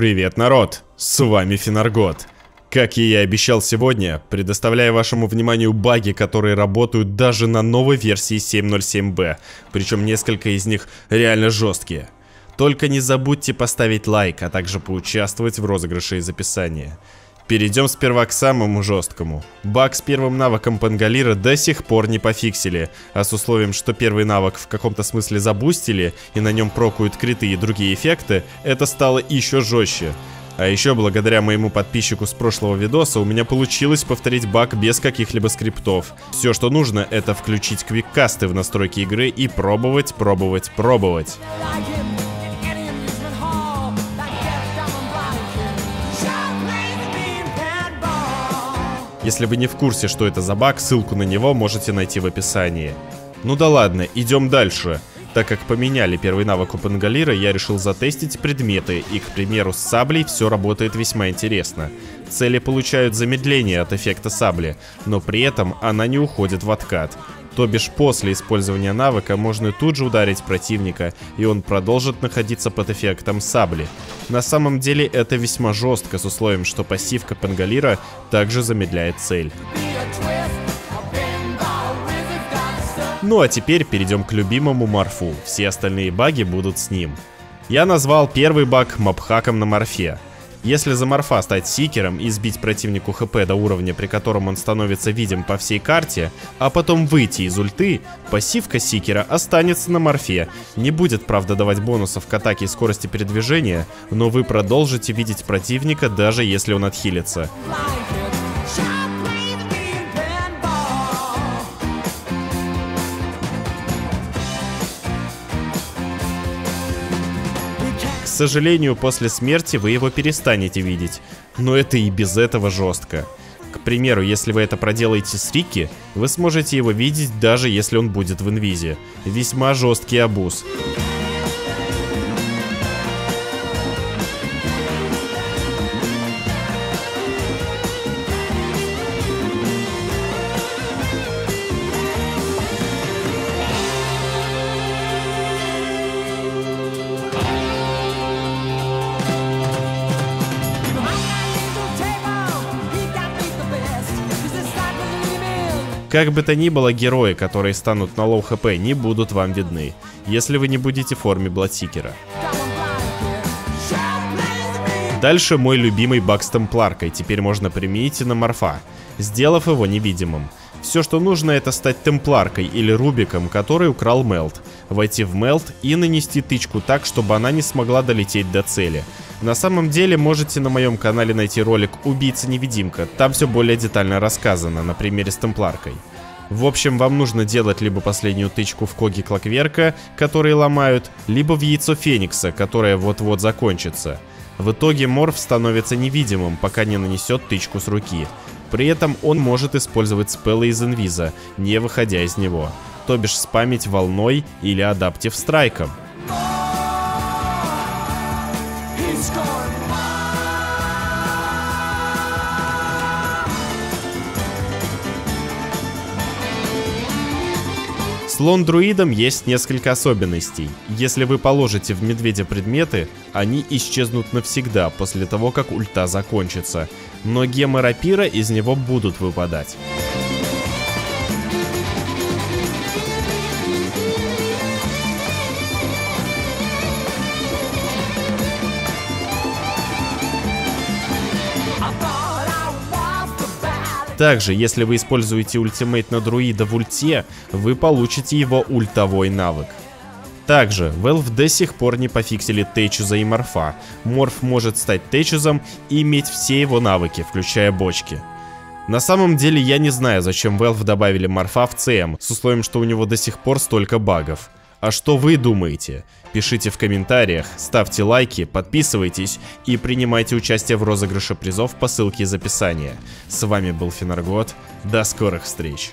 Привет, народ! С вами Финаргот. Как и я обещал сегодня, предоставляю вашему вниманию баги, которые работают даже на новой версии 7.07b, причем несколько из них реально жесткие. Только не забудьте поставить лайк, а также поучаствовать в розыгрыше из описания. Перейдем сперва к самому жесткому. Баг с первым навыком Пангалира до сих пор не пофиксили, а с условием, что первый навык в каком-то смысле забустили и на нем прокуют криты и другие эффекты, это стало еще жестче. А еще благодаря моему подписчику с прошлого видоса у меня получилось повторить баг без каких-либо скриптов. Все, что нужно, это включить квиккасты в настройки игры и пробовать, пробовать, пробовать. Если вы не в курсе, что это за баг, ссылку на него можете найти в описании. Ну да ладно, идем дальше. Так как поменяли первый навык у Пангалира, я решил затестить предметы, и, к примеру, с саблей все работает весьма интересно. Цели получают замедление от эффекта сабли, но при этом она не уходит в откат. То бишь после использования навыка можно тут же ударить противника, и он продолжит находиться под эффектом сабли. На самом деле это весьма жестко, с условием, что пассивка Пангалира также замедляет цель. Ну а теперь перейдем к любимому морфу, все остальные баги будут с ним. Я назвал первый баг мобхаком на морфе. Если за морфа стать сикером и сбить противнику хп до уровня, при котором он становится видим по всей карте, а потом выйти из ульты, пассивка сикера останется на морфе. Не будет, правда, давать бонусов к атаке и скорости передвижения, но вы продолжите видеть противника, даже если он отхилится. Сожалению, после смерти вы его перестанете видеть. Но это и без этого жестко. К примеру, если вы это проделаете с Рики, вы сможете его видеть даже если он будет в инвизе. Весьма жесткий абуз. Как бы то ни было, герои, которые станут на low HP, не будут вам видны, если вы не будете в форме Бладсикера. Дальше мой любимый баг с темпларкой, теперь можно применить и на морфа, сделав его невидимым. Все, что нужно, это стать темпларкой или рубиком, который украл Meld, войти в Meld и нанести тычку так, чтобы она не смогла долететь до цели. На самом деле можете на моем канале найти ролик «Убийца-невидимка», там все более детально рассказано, на примере с темпларкой. В общем, вам нужно делать либо последнюю тычку в коги Клокверка, которые ломают, либо в яйцо Феникса, которое вот-вот закончится. В итоге Морф становится невидимым, пока не нанесет тычку с руки. При этом он может использовать спеллы из инвиза, не выходя из него. То бишь спамить волной или адаптив страйком. Слон-друидам есть несколько особенностей. Если вы положите в медведя предметы, они исчезнут навсегда после того, как ульта закончится. Но гемы рапира из него будут выпадать. Также, если вы используете ультимейт на друида в ульте, вы получите его ультовой навык. Также, Valve до сих пор не пофиксили Тейчуза и Морфа. Морф может стать Тейчузом и иметь все его навыки, включая бочки. На самом деле я не знаю, зачем Valve добавили Морфа в CM, с условием, что у него до сих пор столько багов. А что вы думаете? Пишите в комментариях, ставьте лайки, подписывайтесь и принимайте участие в розыгрыше призов по ссылке из описания. С вами был Финаргот, до скорых встреч!